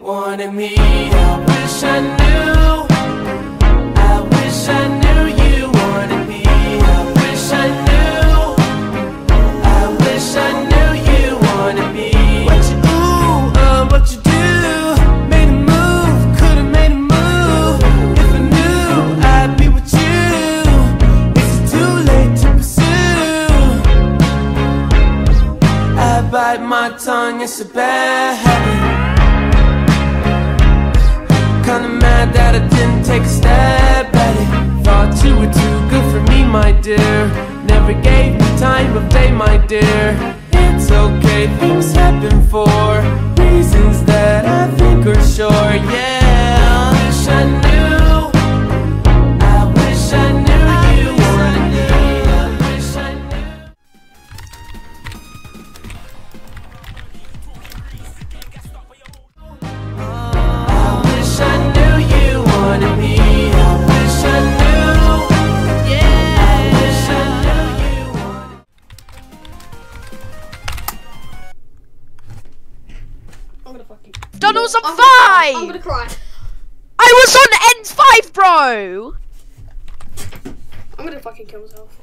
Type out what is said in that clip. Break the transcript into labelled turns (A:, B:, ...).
A: wanted me. I wish I knew. Bite my tongue, it's a bad habit. Kinda mad that I didn't take a step at it. Thought you were too good for me, my dear. Never gave me time of day, my dear. It's okay, things happen for
B: I'm gonna fucking.
C: Donald's on
B: I'm gonna. I'm gonna cry.
C: I was on N five, bro.
B: I'm gonna fucking kill myself.